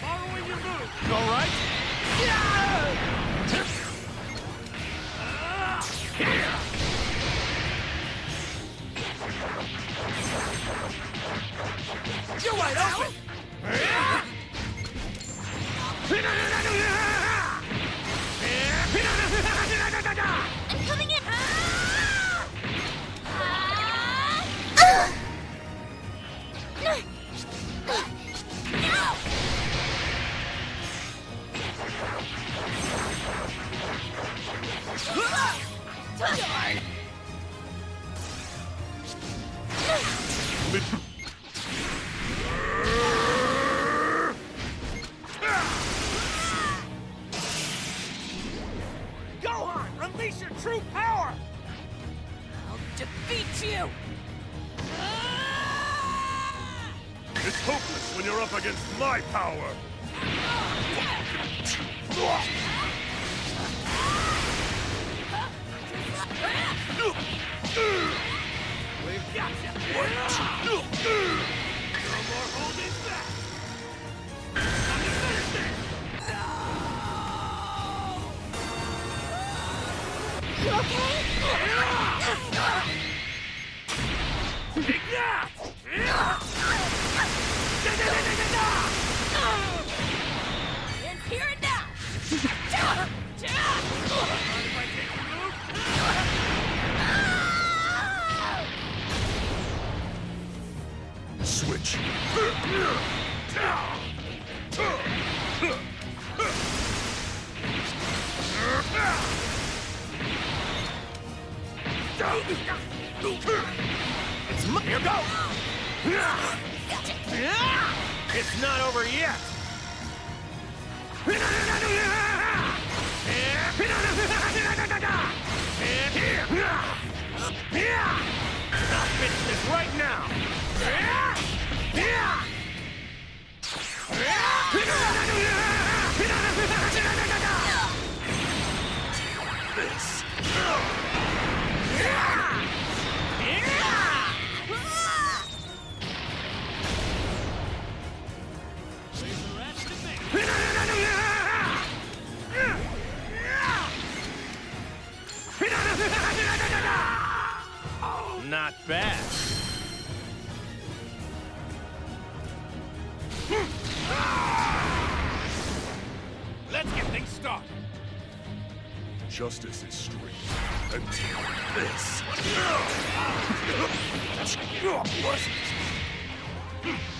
Following your move. All right. You're wide open. Gohan, release your true power! I'll defeat you! Ah! It's hopeless when you're up against my power. We've got you! Switch. It's my- Here goes! It's not over yet! Not bad. Let's get things started. Justice is straight. Until this.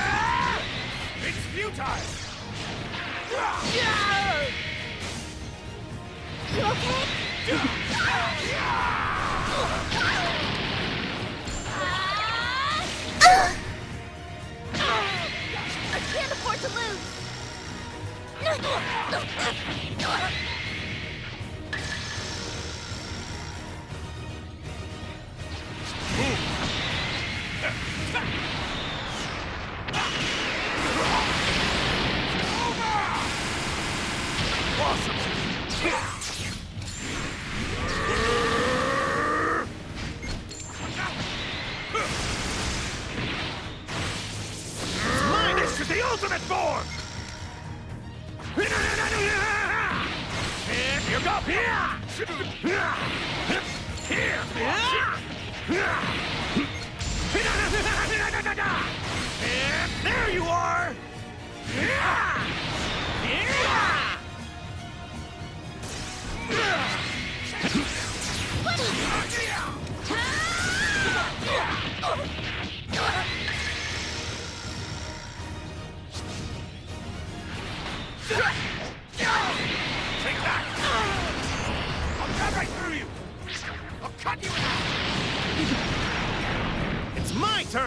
futile! You okay?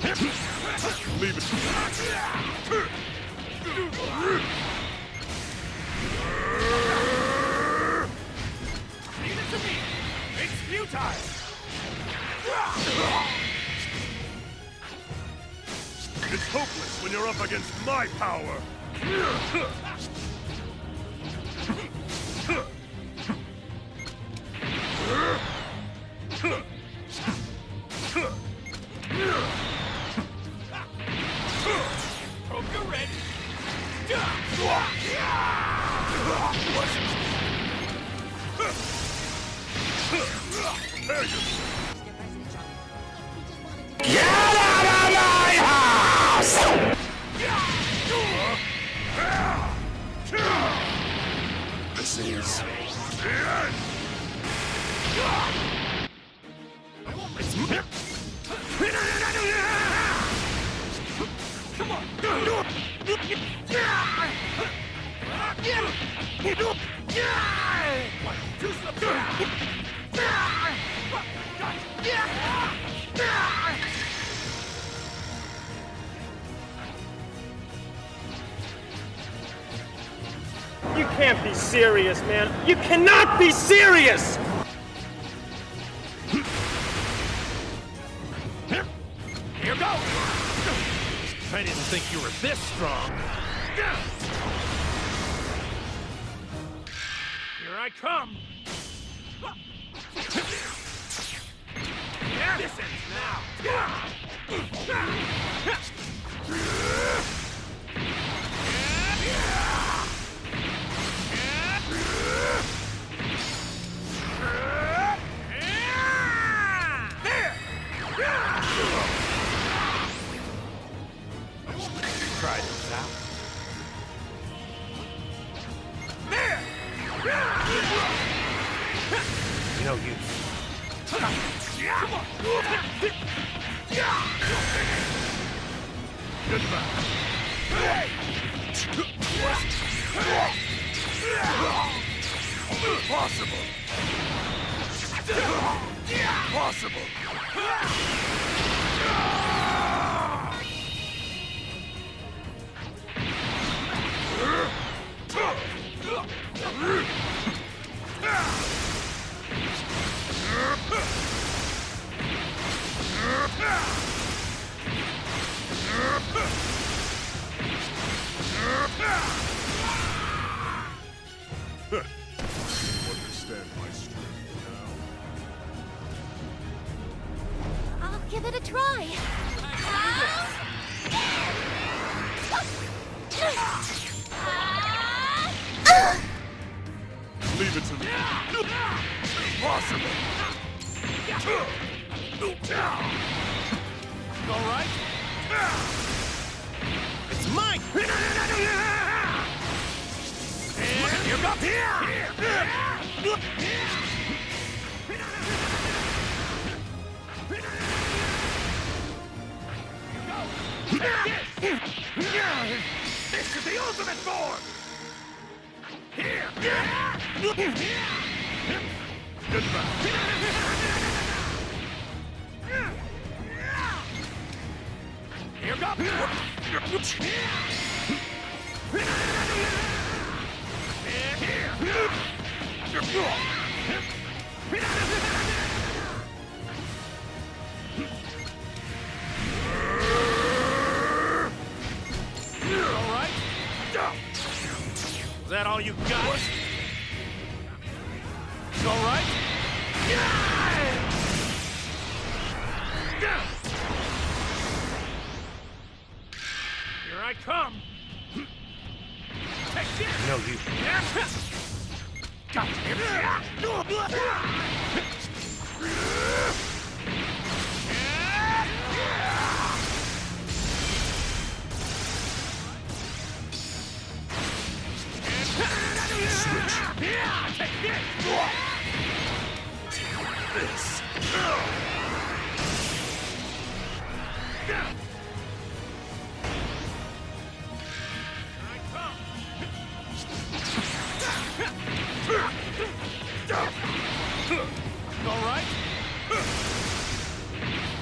Leave it. Leave it to me! It's futile! It's hopeless when you're up against my power. Hope Is the end. You can't be serious, man. You cannot be serious! Here goes! I didn't think you were this strong. Here I come! No use. Possible. Possible. Give it a try. Leave it to me. Possible. All right? It's mine! And you go! This is the ultimate form! Here Goodbye! Here goes! All that all you got? All right? This. All right?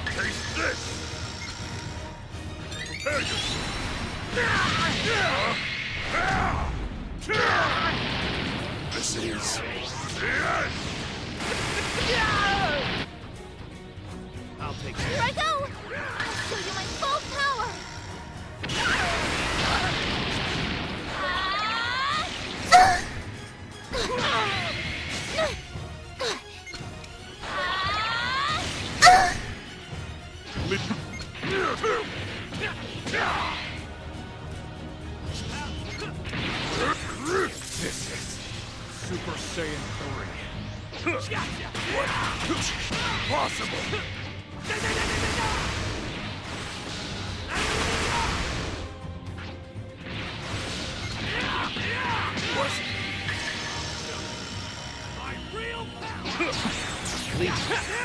Taste this. Prepare yourself. This is the end. I'll take Here I go! I'll show you my full power! This Super Saiyan 3. Possible. What? My real power!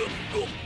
よ、ゴッ